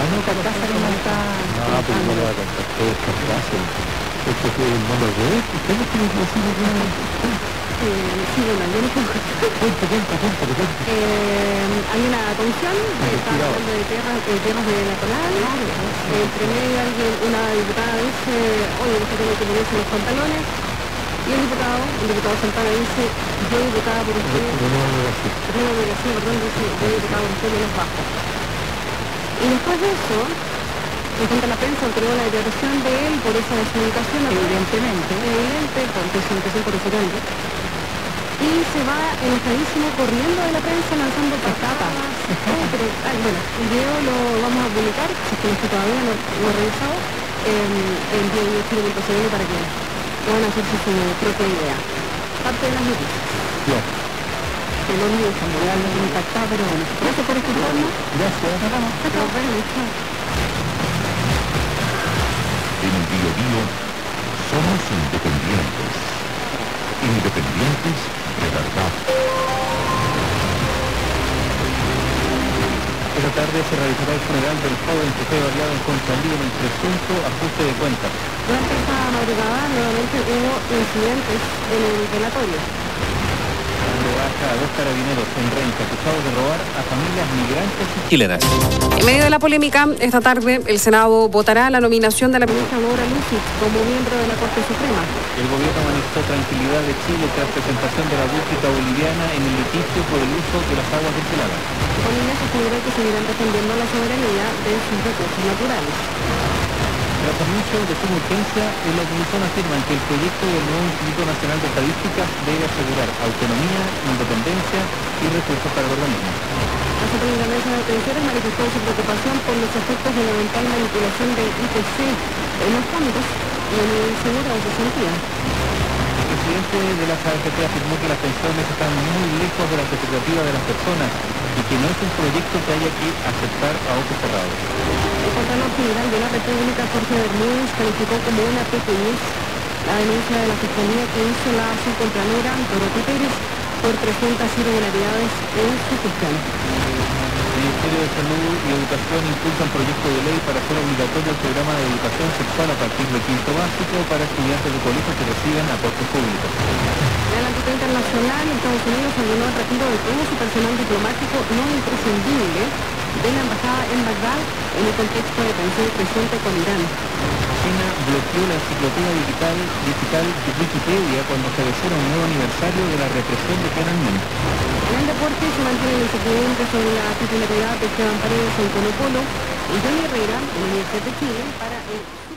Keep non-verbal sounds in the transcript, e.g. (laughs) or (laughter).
Ah, no, no. No, pero no lo va a contar todo esto fácil. Esto que no lo ve, ¿cómo que no decir Eh, sí, bueno, yo no puedo Cuenta, cuenta, cuenta, cuenta. Eh, hay una comisión que está Investigado. hablando de tierras, de tierras de la. Entre medio alguien, una diputada dice, oye, usted tiene que ponerse los pantalones. Y el diputado, el diputado Santana dice, yo diputada por usted, No, no, no, no, no, no, usted menos bajo. Y después de eso, en cuanto a la prensa obtuvo la declaración de él por esa desubicación, evidentemente, evidente, por desubicación por ese cambio. Y se va enojadísimo corriendo de la prensa lanzando patatas. Pero, (laughs) bueno, el video lo vamos a publicar, si es que todavía, no lo he revisado, en el diario para que puedan hacerse su propia idea. Parte de las noticias. Ya. El hormigo familiar no me impactado, pero bueno. Gracias por escucharnos. Gracias. Nos. Nos vemos. Chao. En Bio Bio somos independientes. Independientes de verdad. Esta tarde se realizará el funeral del joven que fue variado en Conchalí en el presunto ajuste de cuentas. Durante esta madrugada nuevamente hubo incidentes en el velatorio. Baja a dos carabineros en Renca acusados de robar a familias migrantes chilenas. En medio de la polémica, esta tarde el Senado votará la nominación de la ministra Ministra Laura Lucic como miembro de la Corte Suprema. El gobierno manifestó tranquilidad de Chile tras presentación de la búsqueda boliviana en el litigio por el uso de las aguas destiladas. Bolivia asegura que seguirán defendiendo la soberanía de sus recursos naturales. Tras anuncios de suma urgencia, en la Comisión afirman que el proyecto del nuevo Instituto Nacional de Estadística debe asegurar autonomía, independencia y recursos para el organismo. La Superintendencia de Pensiones manifestó su preocupación por los efectos de la eventual manipulación del IPC en los fondos y en el seguro de cesantía. El presidente de la AFP afirmó que las pensiones están muy lejos de las expectativas de las personas y que no es un proyecto que haya que aceptar a ojos cerrados. El Contralor General de la República, Jorge Bermúdez, calificó como una pequeñez la denuncia de la Fiscalía que hizo la subcontralora Dorothy Pérez por presuntas irregularidades en su gestión. Ministerio de Salud y Educación impulsa un proyecto de ley para hacer obligatorio el programa de educación sexual a partir del quinto básico para estudiantes de colegios que reciban aportes públicos. En el ámbito internacional, Estados Unidos ordenó el retiro de todo su personal diplomático no imprescindible de la embajada en Bagdad en el contexto de tensión creciente con Irán. China bloqueó la enciclopedia digital, digital de Wikipedia cuando se un nuevo aniversario de la represión de Tiananmen. En el deporte se mantiene la incertidumbre sobre la titularidad de Esteban Paredes en Colo Colo y Johnny Herrera en la Universidad de Chile para el